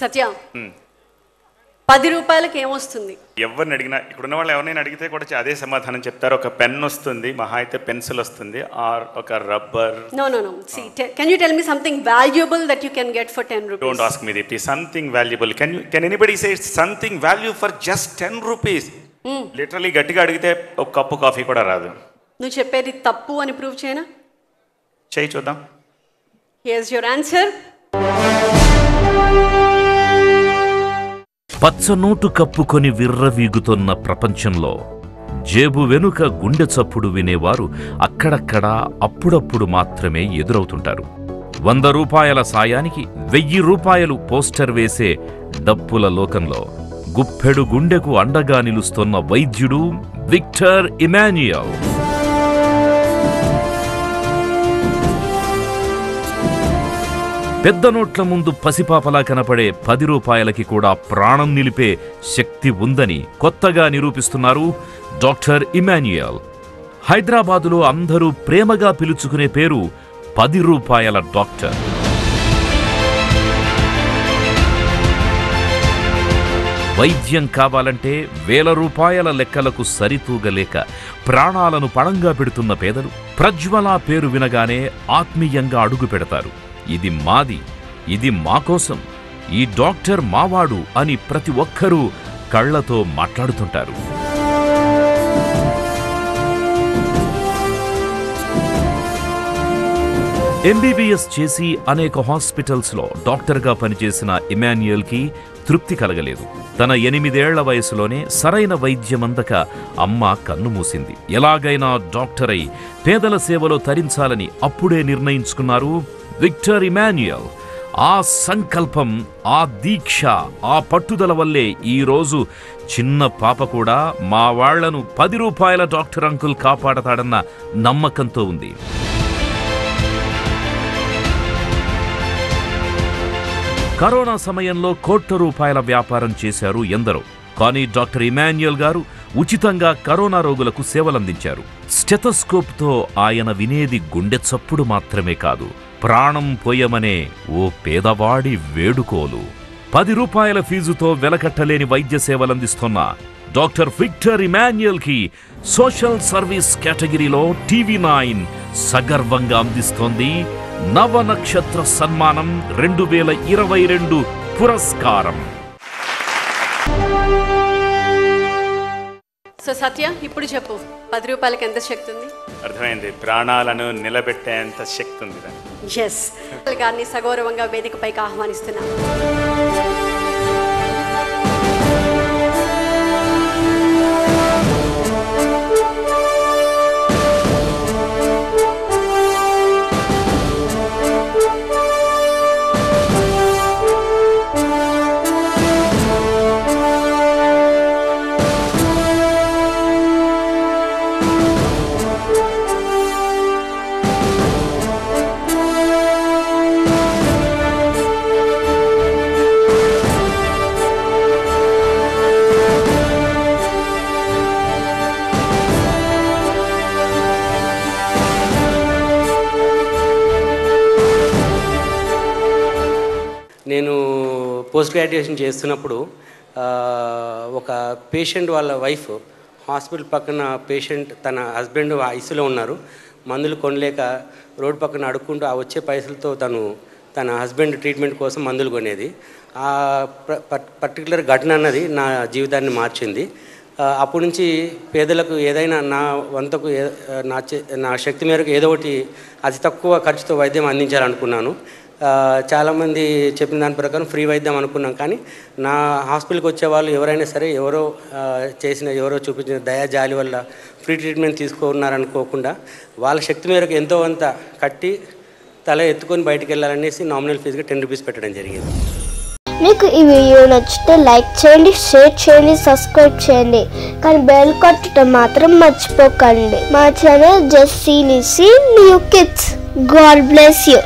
సత్య పది రూపాయలకి ఏమొస్తుంది? ఎవరిని అడిగినా ఇక్కడున్న వాళ్ళు ఎవరినైనా అడిగితే కూడా అదే సమాధానం చెప్తారు. ఒక పెన్ వస్తుంది మహా అయితే పెన్సిల్ వస్తుంది ఆర్ ఒక rubber. No no no see can you tell me something valuable that you can get for ten don't rupees ask me Deepti something valuable can you can anybody say something value for just ten rupees literally గట్టిగా అడిగితే ఒక cup coffee కూడా రాదు. నువ్వు చెప్పేది తప్పు అని prove చేయనా? చేయి చూద్దాం. హియర్స్ యువర్ ఆన్సర్ పచ్చనోటు కప్పుకొని విర్రవీగుతున్న ప్రపంచంలో జేబు వెనుక గుండె చప్పుడు వినేవారు అక్కడక్కడా అప్పుడప్పుడు మాత్రమే ఎదురవుతుంటారు. వంద రూపాయల సాయానికి వెయ్యి రూపాయలు పోస్టర్ వేసే డప్పుల లోకంలో గుప్పెడు గుండెకు అండగా నిలుస్తున్న వైద్యుడు విక్టర్ ఇమాన్యుయల్. పెద్ద నోట్ల ముందు పసిపాపలా కనపడే పది రూపాయలకి కూడా ప్రాణం నిలిపే శక్తి ఉందని కొత్తగా నిరూపిస్తున్నారు డాక్టర్ ఇమాన్యుయల్. హైదరాబాదులో అందరూ ప్రేమగా పిలుచుకునే పేరు పది రూపాయల డాక్టర్. వైద్యం కావాలంటే వేల రూపాయల లెక్కలకు సరితూగలేక ప్రాణాలను పణంగా పెడుతున్న పేదలు ప్రజ్వల పేరు వినగానే ఆత్మీయంగా అడుగు పెడతారు. ఇది మాది ఇది మా కోసం. ఈ డాక్టర్ మావాడు అని ప్రతి ఒక్కరూ కళ్ళతో మాట్లాడుతుంటారు. ఎంబీబీఎస్ చేసి అనేక హాస్పిటల్స్లో డాక్టర్గా పనిచేసిన ఇమాన్యుయల్కి తృప్తి కలగలేదు. తన ఎనిమిదేళ్ళ వయసులోనే సరైన వైద్యమందక అమ్మ కన్ను మూసింది. ఎలాగైనా డాక్టర్ అయి పేదల సేవలో తరించాలని అప్పుడే నిర్ణయించుకున్నారు విక్టర్ ఇమాన్యుయల్. ఆ సంకల్పం ఆ దీక్ష ఆ పట్టుదల వల్లే ఈ రోజు చిన్న పాప కూడా మా వాళ్ళను పది రూపాయల డాక్టర్ అంకుల్ కాపాడతాడన్న నమ్మకంతో ఉంది. కరోనా సమయంలో కోట్ల రూపాయల వ్యాపారం చేశారు ఎందరో. కానీ డాక్టర్ ఇమాన్యుయల్ గారు ఉచితంగా కరోనా రోగులకు సేవలందించారు. స్టెథస్కోప్తో ఆయన వినేది గుండె చప్పుడు మాత్రమే కాదు. ప్రాణం పోయమనే ఓ పేదవాడి వేడుకోలు. పది రూపాయల ఫీజుతో వెలకట్టలేని వైద్య సేవలందిస్తున్న డాక్టర్ విక్టర్ ఇమాన్యుయల్కి సోషల్ సర్వీస్ కేటగిరీలో టీవీ నైన్ సగర్వంగా అందిస్తోంది నవ నక్షత్ర సన్మానం రెండు వేల ఇరవై రెండు పురస్కారం. సో సత్య ఇప్పుడు చెప్పు. పది రూపాయలకి ఎంత శక్తి ఉంది? అర్థమైంది. ప్రాణాలను నిలబెట్టేంత శక్తి ఉంది ఎస్ గారిని సగౌరవంగా వేదికపైకి ఆహ్వానిస్తున్నా నేను పోస్ట్ గ్రాడ్యుయేషన్ చేస్తున్నప్పుడు ఒక పేషెంట్ వాళ్ళ వైఫ్ హాస్పిటల్ పక్కన పేషెంట్ తన హస్బెండ్ ఐసీలో ఉన్నారు. మందులు కొనలేక రోడ్డు పక్కన అడుక్కుంటూ ఆ వచ్చే పైసలతో తను తన హస్బెండ్ ట్రీట్మెంట్ కోసం మందులు కొనేది. ఆ పర్టికులర్ ఘటన అన్నది నా జీవితాన్ని మార్చింది. అప్పటి నుంచి పేదలకు ఏదైనా నా వంతకు ఏ- నా చే- నా శక్తి మేరకు ఏదో ఒకటి అతి తక్కువ ఖర్చుతో వైద్యం అందించాలనుకున్నాను. చాలామంది చెప్పిన దాని ప్రకారం ఫ్రీ వైద్యం అనుకున్నాం. కానీ నా హాస్పిటల్కి వచ్చే వాళ్ళు ఎవరైనా సరే ఎవరో చేసిన ఎవరో చూపించిన దయా జాలి వల్ల ఫ్రీ ట్రీట్మెంట్ తీసుకున్నారనుకోకుండా వాళ్ళ శక్తి మేరకు ఎంతో అంత కట్టి తల ఎత్తుకొని బయటకు వెళ్ళాలనేసి నామినల్ ఫీజుగా టెన్ రూపీస్ పెట్టడం జరిగింది. మీకు ఈ వీడియో నచ్చితే లైక్ చేయండి షేర్ చేయండి సబ్స్క్రైబ్ చేయండి. కానీ బెల్ కొట్టడం మాత్రం మర్చిపోకండి. మా channel just see new kids. God bless you.